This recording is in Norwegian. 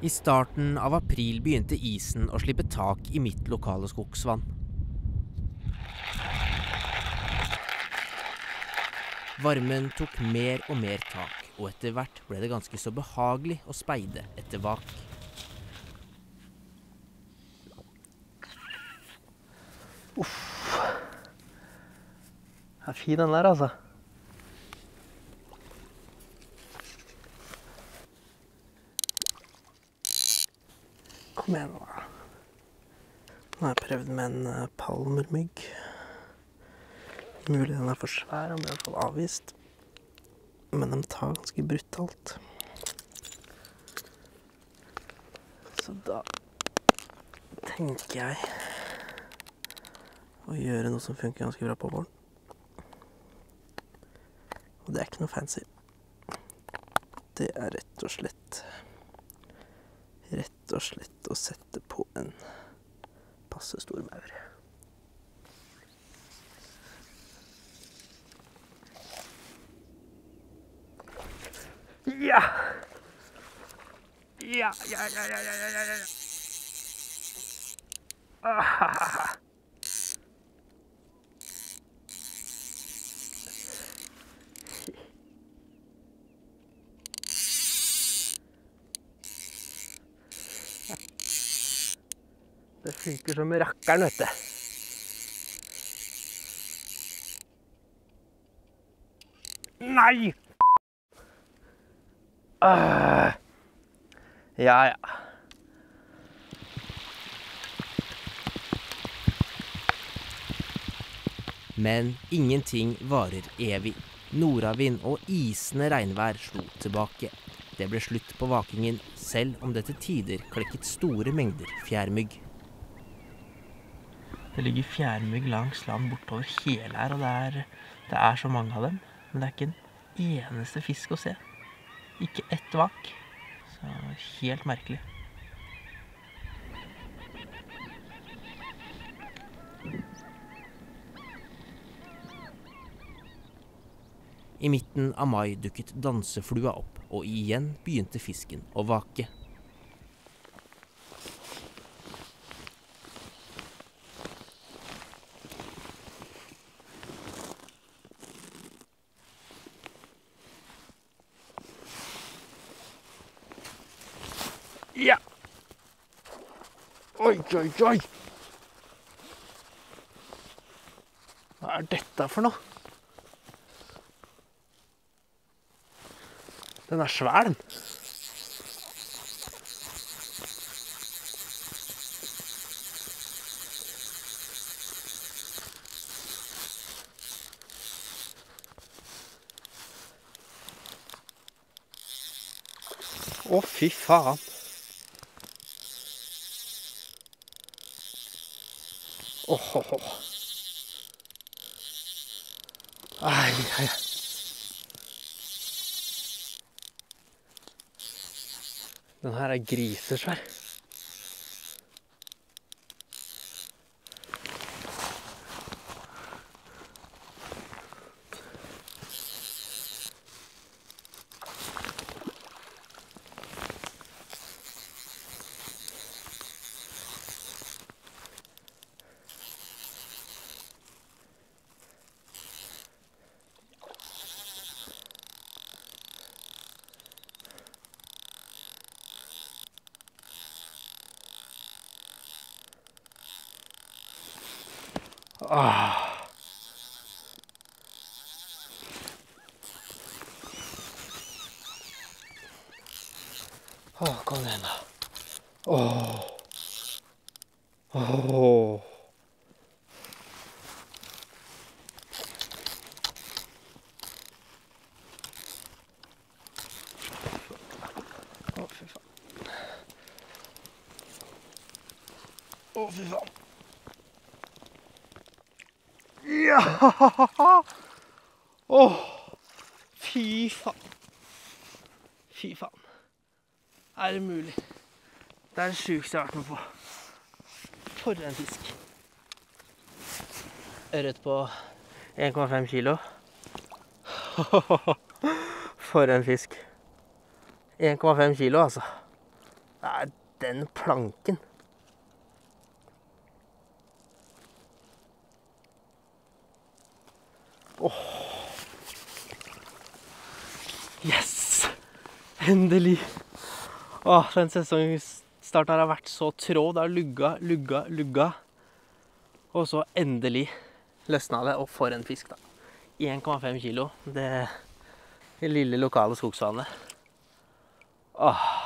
I starten av april begynte isen å slippe tak i mitt lokale skogsvann. Varmen tok mer og mer tak, og etter hvert ble det ganske så behagelig å speide etter vak. Uff. Den er fin, den der, altså. Da. Nå har jeg prøvd med en eh, palmermygg. Mulig den er for svær, den ble i hvert fall avvist. Men de tar ganske brutalt. Så da tenker jeg å gjøre noe som funker ganske bra på våren. Og det er ikke noe fancy. Det er rett og slett Rett og slett å sette på en passe stor maur. Ja! Ja, ja, ja, ja, ja, ja, ja. Ah. Det funker som rakkeren, vet du. Nei! Uh. Ja, ja. Men ingenting varer evig. Nordavind og isende regnvær slo tilbake. Det ble slutt på vakingen, selv om det til tider klekket store mengder fjærmygg. Det ligger fjærmygg langs land bortover hele her, og det er, det er så mange av dem. Men det er ikke en eneste fisk å se. Ikke ett vak. Så helt merkelig. I midten av mai dukket danseflua opp, og igjen begynte fisken å vake. Ja! Oi, oi, oi! Hva er dette for noe? Den er svær, den. Å, fy faen. Åh, oh, oh. Ai, ai. Den her er grisesvær. Ah. Åh, kom igjen, da. Åh. Åh. Å, fy faen. Å, fy faen. Ja! Åh, fy faen. Fy faen. Er det mulig? Det er det sjukeste jeg har vært med på. For en fisk. Ørret på 1,5 kilo. For en fisk. 1,5 kilo, altså. Det er den planken. Åh. Yes! Endelig. Åh, den sesongstarten her har vært så trå. Det har lugga, lugga, lugga. Og så endelig løsna det. Og for en fisk, da. 1,5 kilo. Det lille lokale skogsvannet. Åh.